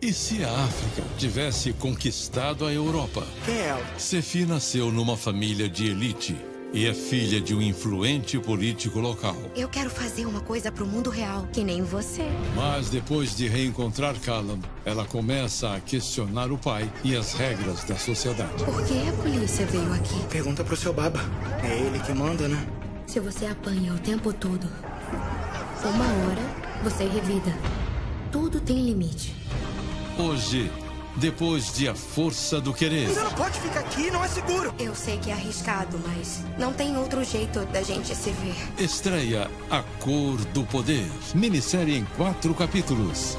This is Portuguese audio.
E se a África tivesse conquistado a Europa? Quem é ela? Sefi nasceu numa família de elite e é filha de um influente político local. Eu quero fazer uma coisa pro mundo real, que nem você. Mas depois de reencontrar Callum, ela começa a questionar o pai e as regras da sociedade. Por que a polícia veio aqui? Pergunta pro seu baba. É ele que manda, né? Se você apanha o tempo todo, uma hora você revida. Tudo tem limite. Hoje, depois de A Força do Querer, Você não pode ficar aqui, não é seguro. Eu sei que é arriscado, mas não tem outro jeito da gente se ver. estreia A Cor do Poder. Minissérie em quatro capítulos.